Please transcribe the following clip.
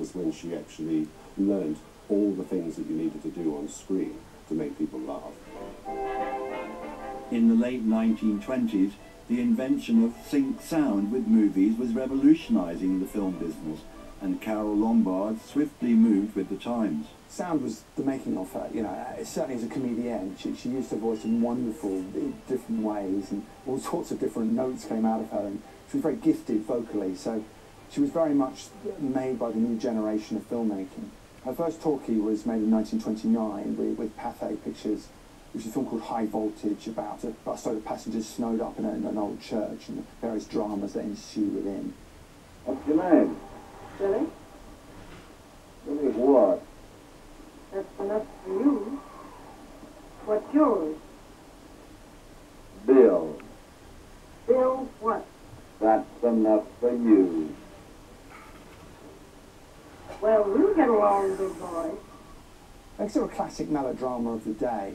was when she actually learned all the things that you needed to do on screen to make people laugh. In the late 1920s, the invention of sync sound with movies was revolutionizing the film business, and Carole Lombard swiftly moved with the times. Sound was the making of her, you know, uh, certainly as a comedienne. She, she used her voice in wonderful, different ways, and all sorts of different notes came out of her, and she was very gifted vocally, so she was very much made by the new generation of filmmaking. Her first talkie was made in 1929 with, with Pathé Pictures, which is a film called High Voltage about a, about a story of passengers snowed up in, a, in an old church and the various dramas that ensue within. What's your name? Billy? Billy what? That's enough for you. What's yours? Bill. Bill what? That's enough for you. Well, we'll get along, big boy. Sort of a classic melodrama of the day.